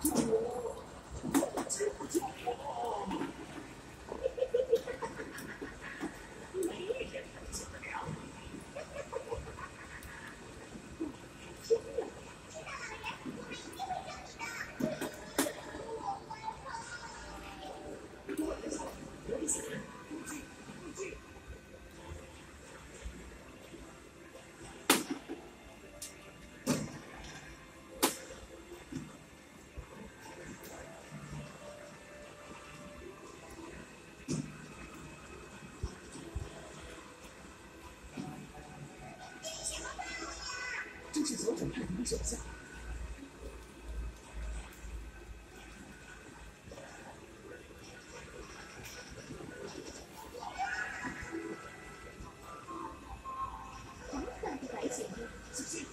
continuou 你手下。黄蛋的白血病，小心！